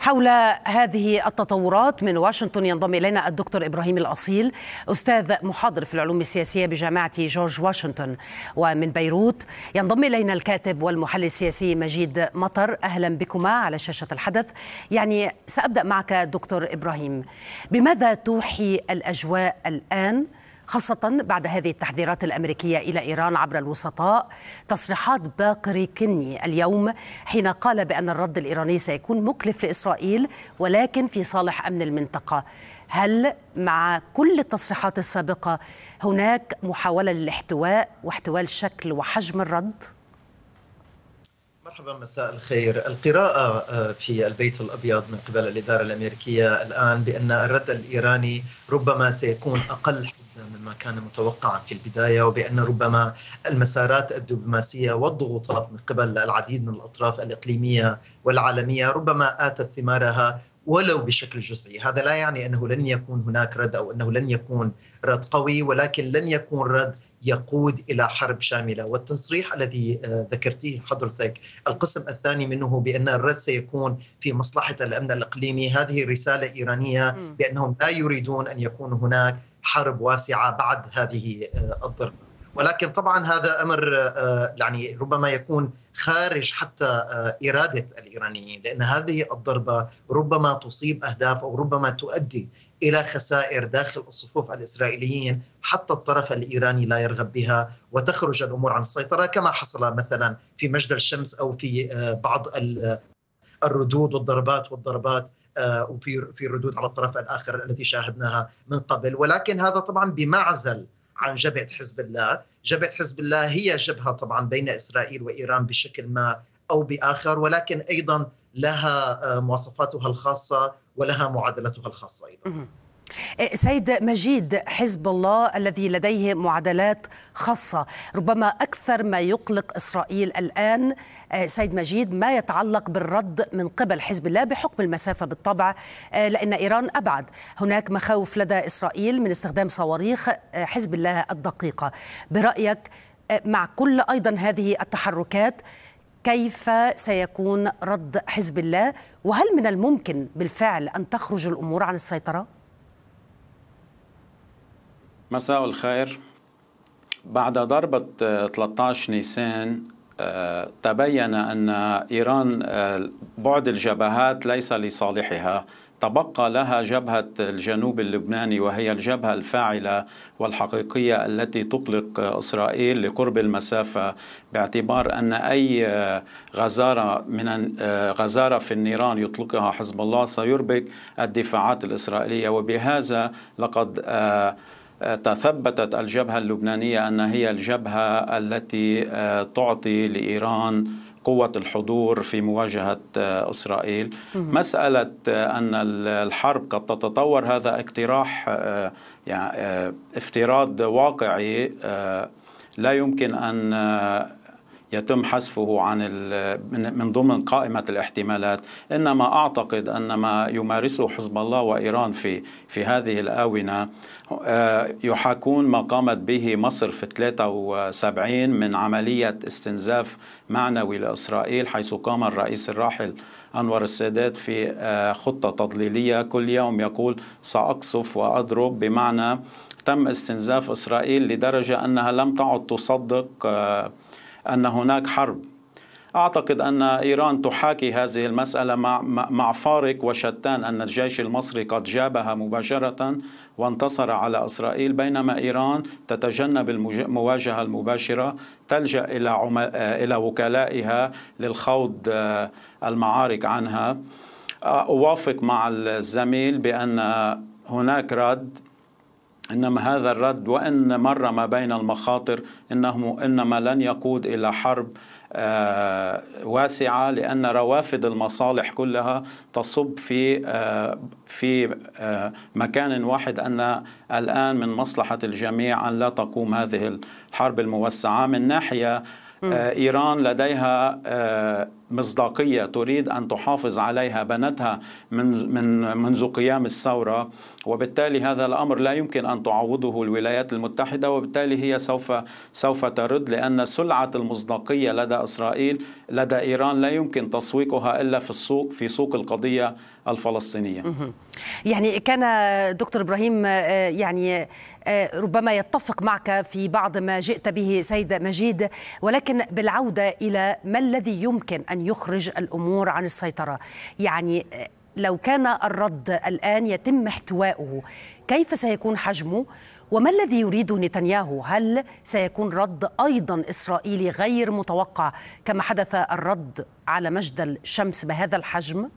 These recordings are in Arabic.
حول هذه التطورات من واشنطن ينضم إلينا الدكتور إبراهيم الأصيل أستاذ محاضر في العلوم السياسية بجامعة جورج واشنطن ومن بيروت. ينضم إلينا الكاتب والمحلل السياسي مجيد مطر أهلا بكما على شاشة الحدث. يعني سأبدأ معك دكتور إبراهيم بماذا توحي الأجواء الآن خاصة بعد هذه التحذيرات الأمريكية إلى إيران عبر الوسطاء تصريحات باقري كني اليوم حين قال بأن الرد الإيراني سيكون مكلف لإسرائيل ولكن في صالح أمن المنطقة هل مع كل التصريحات السابقة هناك محاولة للاحتواء واحتواء الشكل وحجم الرد؟ مرحبا مساء الخير القراءة في البيت الأبيض من قبل الإدارة الأمريكية الآن بأن الرد الإيراني ربما سيكون أقل كان متوقعا في البداية وبأن ربما المسارات الدبلوماسية والضغوطات من قبل العديد من الأطراف الإقليمية والعالمية ربما آتت ثمارها ولو بشكل جزئي، هذا لا يعني أنه لن يكون هناك رد أو أنه لن يكون رد قوي ولكن لن يكون رد يقود إلى حرب شاملة. والتصريح الذي ذكرتيه حضرتك القسم الثاني منه بأن الرد سيكون في مصلحة الأمن الإقليمي. هذه رسالة إيرانية بأنهم لا يريدون أن يكون هناك حرب واسعة بعد هذه الضربه ولكن طبعا هذا أمر يعني ربما يكون خارج حتى إرادة الإيرانيين لأن هذه الضربة ربما تصيب أهداف أو ربما تؤدي إلى خسائر داخل الصفوف الإسرائيليين حتى الطرف الإيراني لا يرغب بها وتخرج الأمور عن السيطرة كما حصل مثلا في مجد الشمس أو في بعض الردود والضربات والضربات وفي في ردود على الطرف الآخر التي شاهدناها من قبل. ولكن هذا طبعا بمعزل عن جبهة حزب الله، جبهة حزب الله هي جبهة طبعا بين إسرائيل وإيران بشكل ما أو بآخر ولكن أيضا لها مواصفاتها الخاصة ولها معادلتها الخاصة أيضا. سيد مجيد حزب الله الذي لديه معادلات خاصة. ربما أكثر ما يقلق إسرائيل الآن سيد مجيد ما يتعلق بالرد من قبل حزب الله بحكم المسافة بالطبع لأن إيران أبعد. هناك مخاوف لدى إسرائيل من استخدام صواريخ حزب الله الدقيقة. برأيك مع كل أيضا هذه التحركات كيف سيكون رد حزب الله؟ وهل من الممكن بالفعل أن تخرج الأمور عن السيطرة؟ مساء الخير. بعد ضربة 13 نيسان تبين أن إيران بعد الجبهات ليس لصالحها. تبقى لها جبهة الجنوب اللبناني وهي الجبهة الفاعلة والحقيقية التي تقلق إسرائيل لقرب المسافة باعتبار أن أي غزارة من غزارة في النيران يطلقها حزب الله سيربك الدفاعات الإسرائيلية. وبهذا لقد تثبتت الجبهة اللبنانية أن هي الجبهة التي تعطي لإيران قوة الحضور في مواجهة إسرائيل. مسألة أن الحرب قد تتطور هذا اقتراح يعني افتراض واقعي لا يمكن أن يتم حذفه عن من ضمن قائمة الاحتمالات. إنما أعتقد أن ما يمارسه حزب الله وإيران في في هذه الآونة يحاكون ما قامت به مصر في 73 من عملية استنزاف معنوي لإسرائيل حيث قام الرئيس الراحل أنور السادات في خطة تضليلية. كل يوم يقول سأقصف وأضرب بمعنى تم استنزاف إسرائيل لدرجة أنها لم تعد تصدق أن هناك حرب أعتقد أن إيران تحاكي هذه المسألة مع, فارق وشتان أن الجيش المصري قد جابها مباشرة وانتصر على إسرائيل بينما إيران تتجنب المواجهة المباشرة تلجأ إلى. إلى وكلائها للخوض المعارك عنها أوافق مع الزميل بأن هناك رد إنما هذا الرد وإن مر ما بين المخاطر انه إنما لن يقود إلى حرب آه واسعة لأن روافد المصالح كلها تصب في آه في آه مكان واحد أن الآن من مصلحة الجميع أن لا تقوم هذه الحرب الموسعة. من ناحية إيران لديها مصداقية تريد أن تحافظ عليها بنتها من من منذ قيام الثورة وبالتالي هذا الأمر لا يمكن أن تعوضه الولايات المتحدة وبالتالي هي سوف سوف ترد لأن سلعة المصداقية لدى إسرائيل لدى إيران لا يمكن تسويقها إلا في السوق في سوق القضية الفلسطينية. يعني كان دكتور إبراهيم يعني ربما يتفق معك في بعض ما جئت به سيد مجيد ولكن بالعودة إلى ما الذي يمكن أن يخرج الأمور عن السيطرة يعني لو كان الرد الآن يتم احتواؤه كيف سيكون حجمه وما الذي يريده نتنياهو هل سيكون رد أيضا إسرائيلي غير متوقع كما حدث الرد على مجد الشمس بهذا الحجم؟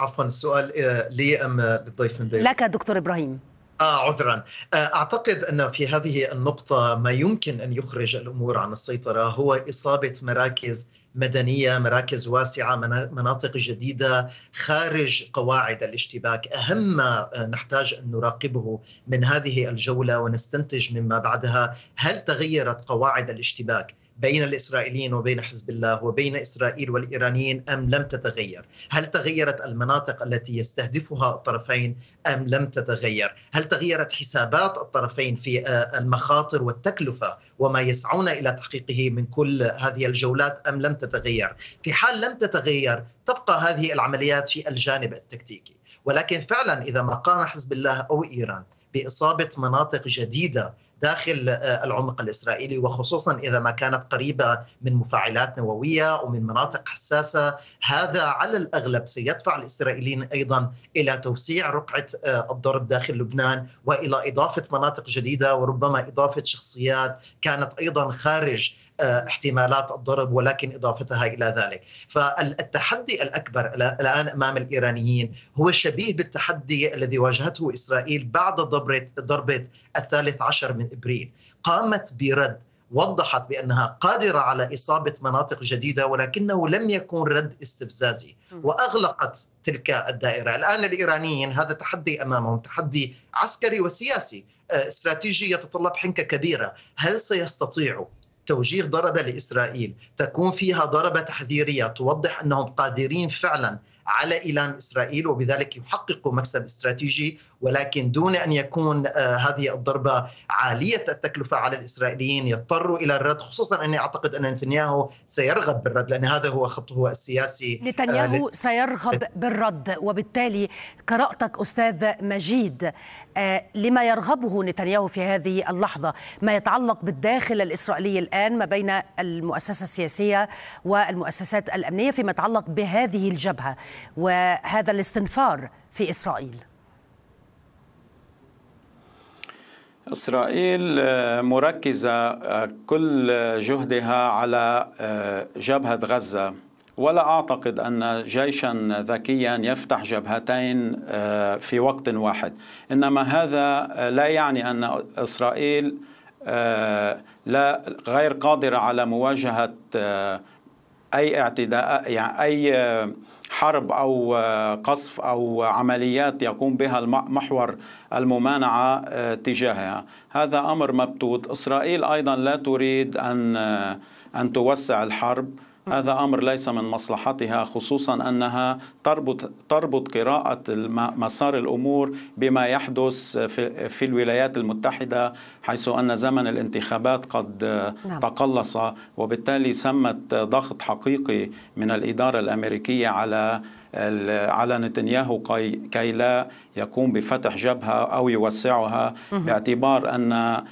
عفوا السؤال لي أم للضيف من بيروت؟ لك دكتور إبراهيم آه عذرا. أعتقد أن في هذه النقطة ما يمكن أن يخرج الأمور عن السيطرة هو إصابة مراكز مدنية مراكز واسعة مناطق جديدة خارج قواعد الاشتباك. أهم ما نحتاج أن نراقبه من هذه الجولة ونستنتج مما بعدها هل تغيرت قواعد الاشتباك؟ بين الإسرائيليين وبين حزب الله وبين إسرائيل والإيرانيين أم لم تتغير؟ هل تغيرت المناطق التي يستهدفها الطرفين أم لم تتغير؟ هل تغيرت حسابات الطرفين في المخاطر والتكلفة وما يسعون إلى تحقيقه من كل هذه الجولات أم لم تتغير؟ في حال لم تتغير تبقى هذه العمليات في الجانب التكتيكي، ولكن فعلا إذا ما قام حزب الله أو إيران بإصابة مناطق جديدة داخل العمق الإسرائيلي وخصوصا إذا ما كانت قريبة من مفاعلات نووية ومن مناطق حساسة. هذا على الأغلب سيدفع الإسرائيليين أيضا إلى توسيع رقعة الضرب داخل لبنان وإلى إضافة مناطق جديدة وربما إضافة شخصيات كانت أيضا خارج احتمالات الضرب ولكن إضافتها إلى ذلك، فالتحدي الأكبر الآن أمام الإيرانيين هو شبيه بالتحدي الذي واجهته إسرائيل بعد ضربه ضربة الثالث عشر من إبريل، قامت برد وضحت بأنها قادرة على إصابة مناطق جديدة ولكنه لم يكن رد استفزازي وأغلقت تلك الدائرة، الآن الإيرانيين هذا تحدي أمامهم، تحدي عسكري وسياسي استراتيجي يتطلب حنكة كبيرة، هل سيستطيعوا توجيه ضربة لإسرائيل تكون فيها ضربة تحذيرية توضح أنهم قادرين فعلا على إيلان إسرائيل وبذلك يحققوا مكسب استراتيجي ولكن دون أن يكون هذه الضربة عالية التكلفة على الإسرائيليين يضطروا إلى الرد خصوصا أني أعتقد أن نتنياهو سيرغب بالرد لأن هذا هو خطه السياسي نتنياهو سيرغب بالرد وبالتالي قراءتك أستاذ مجيد لما يرغبه نتنياهو في هذه اللحظة ما يتعلق بالداخل الإسرائيلي الآن ما بين المؤسسة السياسية والمؤسسات الأمنية فيما يتعلق بهذه الجبهة. وهذا الاستنفار في إسرائيل. إسرائيل مركزة كل جهدها على جبهة غزة. ولا أعتقد أن جيشا ذكيا يفتح جبهتين في وقت واحد. إنما هذا لا يعني أن إسرائيل لا غير قادرة على مواجهة أي اعتداء يعني أي حرب أو قصف أو عمليات يقوم بها المحور الممانعة تجاهها. هذا أمر مبتوت إسرائيل أيضا لا تريد أن أن توسع الحرب. هذا أمر ليس من مصلحتها خصوصا أنها تربط تربط قراءة مسار الأمور بما يحدث في, في الولايات المتحدة حيث أن زمن الانتخابات قد نعم. تقلص وبالتالي سمت ضغط حقيقي من الإدارة الأمريكية على على نتنياهو كي لا يقوم بفتح جبهة أو يوسعها باعتبار أن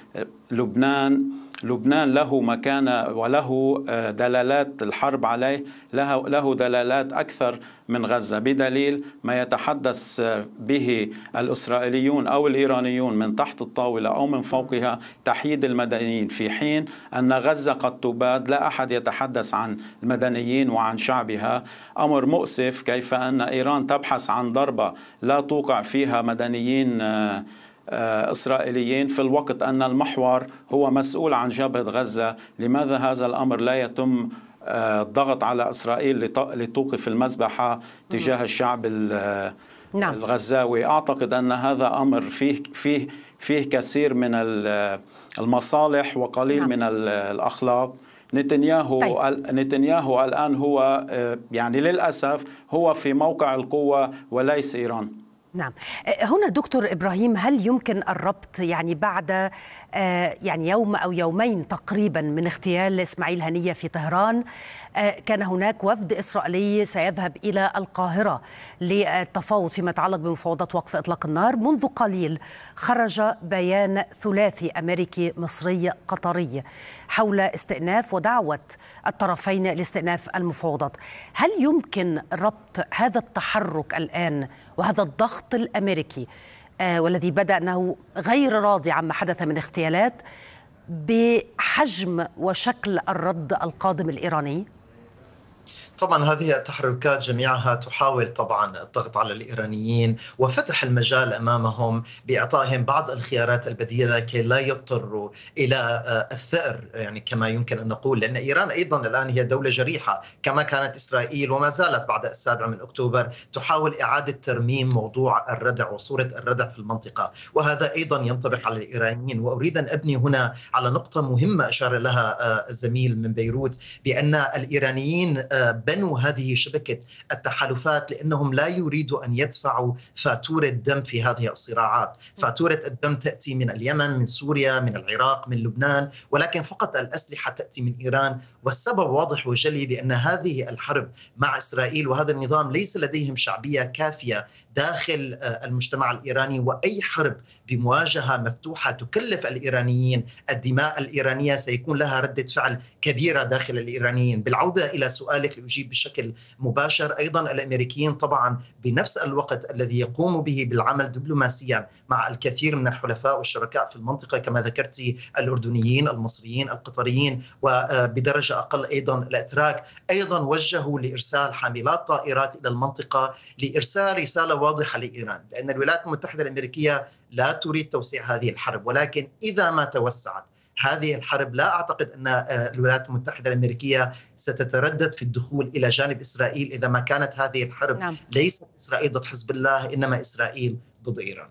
لبنان لبنان له مكانة وله دلالات الحرب عليه له, دلالات أكثر من غزة بدليل ما يتحدث به الإسرائيليون أو الإيرانيون من تحت الطاولة أو من فوقها تحييد المدنيين في حين أن غزة قد تباد لا أحد يتحدث عن المدنيين وعن شعبها. أمر مؤسف كيف أن إيران تبحث عن ضربة لا توقع فيها مدنيين إسرائيليين في الوقت أن المحور هو مسؤول عن جبهة غزة. لماذا هذا الأمر لا يتم الضغط على إسرائيل لتوقف المذبحة تجاه الشعب الغزاوي؟ أعتقد أن هذا أمر فيه, فيه, فيه كثير من المصالح وقليل نعم. من الأخلاق. نتنياهو طيب. نتنياهو الآن هو يعني للأسف هو في موقع القوة وليس إيران. نعم. هنا دكتور إبراهيم هل يمكن الربط يعني بعد يعني يوم أو يومين تقريبا من اغتيال إسماعيل هنية في طهران كان هناك وفد إسرائيلي سيذهب إلى القاهرة للتفاوض فيما يتعلق بمفاوضات وقف إطلاق النار منذ قليل خرج بيان ثلاثي أمريكي مصري قطري حول استئناف ودعوة الطرفين لاستئناف المفاوضات. هل يمكن ربط هذا التحرك الآن وهذا الضغط الأمريكي آه والذي بدأ أنه غير راضي عما حدث من اغتيالات بحجم وشكل الرد القادم الإيراني. طبعا هذه التحركات جميعها تحاول طبعا الضغط على الإيرانيين وفتح المجال أمامهم بإعطائهم بعض الخيارات البديلة كي لا يضطروا إلى الثأر يعني كما يمكن أن نقول لأن إيران أيضا الآن هي دولة جريحة كما كانت إسرائيل وما زالت بعد السابع من أكتوبر تحاول إعادة ترميم موضوع الردع وصورة الردع في المنطقة. وهذا أيضا ينطبق على الإيرانيين. وأريد أن أبني هنا على نقطة مهمة أشار لها الزميل من بيروت بأن الإيرانيين بنوا هذه شبكة التحالفات لأنهم لا يريدوا أن يدفعوا فاتورة دم في هذه الصراعات. فاتورة الدم تأتي من اليمن من سوريا من العراق من لبنان ولكن فقط الأسلحة تأتي من إيران. والسبب واضح وجلي بأن هذه الحرب مع إسرائيل وهذا النظام ليس لديهم شعبية كافية داخل المجتمع الإيراني وأي حرب بمواجهة مفتوحة تكلف الإيرانيين الدماء الإيرانية سيكون لها ردة فعل كبيرة داخل الإيرانيين، بالعودة إلى سؤالك لأجيب بشكل مباشر. أيضا الأمريكيين طبعا بنفس الوقت الذي يقوموا به بالعمل دبلوماسيا مع الكثير من الحلفاء والشركاء في المنطقة كما ذكرتي الأردنيين، المصريين، القطريين وبدرجة أقل أيضا الأتراك، أيضا وجهوا لإرسال حاملات طائرات إلى المنطقة لإرسال رسالة واضحة لإيران لأن الولايات المتحدة الأمريكية لا تريد توسيع هذه الحرب ولكن إذا ما توسعت هذه الحرب لا أعتقد أن الولايات المتحدة الأمريكية ستتردد في الدخول إلى جانب إسرائيل إذا ما كانت هذه الحرب نعم. ليست إسرائيل ضد حزب الله إنما إسرائيل ضد إيران.